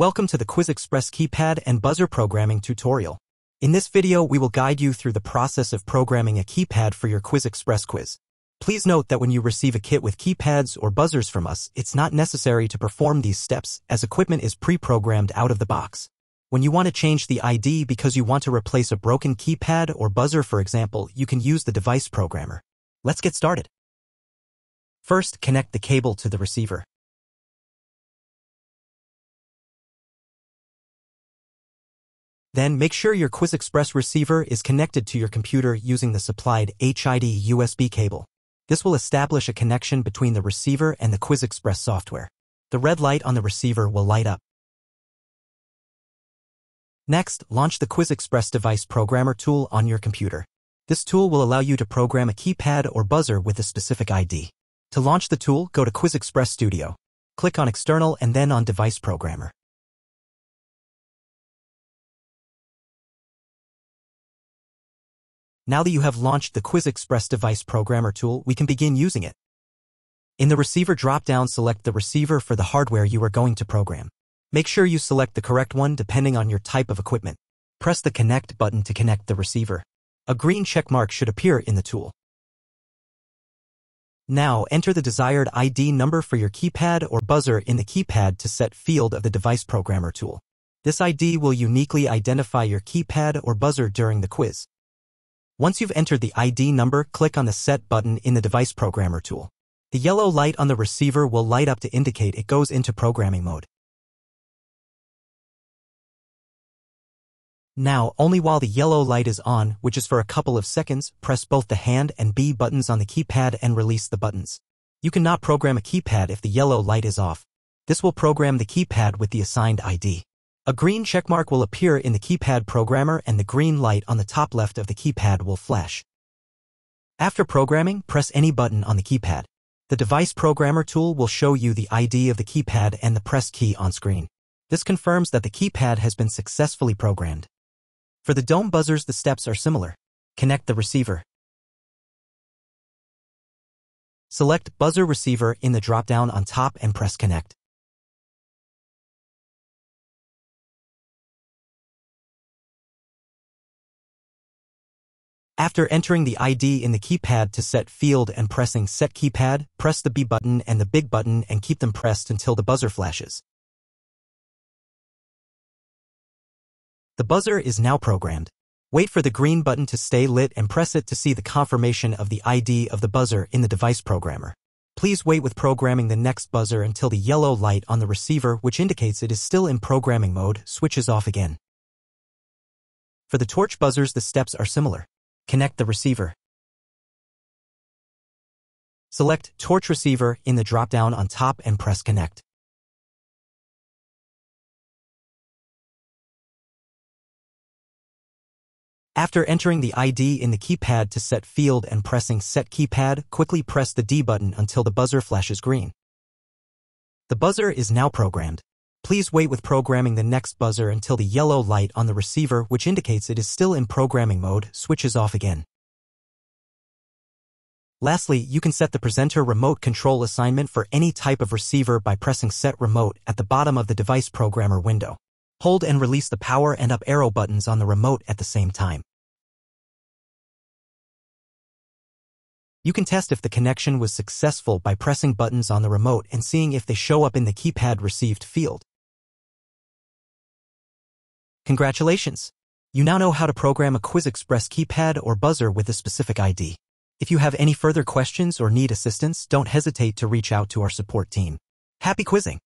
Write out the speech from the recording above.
Welcome to the QuizXpress keypad and buzzer programming tutorial. In this video, we will guide you through the process of programming a keypad for your QuizXpress quiz. Please note that when you receive a kit with keypads or buzzers from us, it's not necessary to perform these steps as equipment is pre-programmed out of the box. When you want to change the ID because you want to replace a broken keypad or buzzer, for example, you can use the device programmer. Let's get started. First, connect the cable to the receiver. Then make sure your QuizXpress receiver is connected to your computer using the supplied HID USB cable. This will establish a connection between the receiver and the QuizXpress software. The red light on the receiver will light up. Next, launch the QuizXpress device programmer tool on your computer. This tool will allow you to program a keypad or buzzer with a specific ID. To launch the tool, go to QuizXpress Studio. Click on External and then on Device Programmer. Now that you have launched the QuizXpress device programmer tool, we can begin using it. In the receiver drop-down, select the receiver for the hardware you are going to program. Make sure you select the correct one depending on your type of equipment. Press the Connect button to connect the receiver. A green check mark should appear in the tool. Now enter the desired ID number for your keypad or buzzer in the keypad to set field of the device programmer tool. This ID will uniquely identify your keypad or buzzer during the quiz. Once you've entered the ID number, click on the Set button in the Device Programmer tool. The yellow light on the receiver will light up to indicate it goes into programming mode. Now, only while the yellow light is on, which is for a couple of seconds, press both the hand and B buttons on the keypad and release the buttons. You cannot program a keypad if the yellow light is off. This will program the keypad with the assigned ID. A green checkmark will appear in the keypad programmer and the green light on the top left of the keypad will flash. After programming, press any button on the keypad. The device programmer tool will show you the ID of the keypad and the press key on screen. This confirms that the keypad has been successfully programmed. For the dome buzzers, the steps are similar. Connect the receiver. Select Buzzer Receiver in the drop-down on top and press Connect. After entering the ID in the keypad to set field and pressing Set Keypad, press the B button and the big button and keep them pressed until the buzzer flashes. The buzzer is now programmed. Wait for the green button to stay lit and press it to see the confirmation of the ID of the buzzer in the device programmer. Please wait with programming the next buzzer until the yellow light on the receiver, which indicates it is still in programming mode, switches off again. For the torch buzzers, the steps are similar. Connect the receiver. Select Torch Receiver in the drop-down on top and press Connect. After entering the ID in the keypad to set field and pressing Set Keypad, quickly press the D button until the buzzer flashes green. The buzzer is now programmed. Please wait with programming the next buzzer until the yellow light on the receiver, which indicates it is still in programming mode, switches off again. Lastly, you can set the presenter remote control assignment for any type of receiver by pressing Set Remote at the bottom of the device programmer window. Hold and release the power and up arrow buttons on the remote at the same time. You can test if the connection was successful by pressing buttons on the remote and seeing if they show up in the keypad received field. Congratulations! You now know how to program a QuizXpress keypad or buzzer with a specific ID. If you have any further questions or need assistance, don't hesitate to reach out to our support team. Happy quizzing!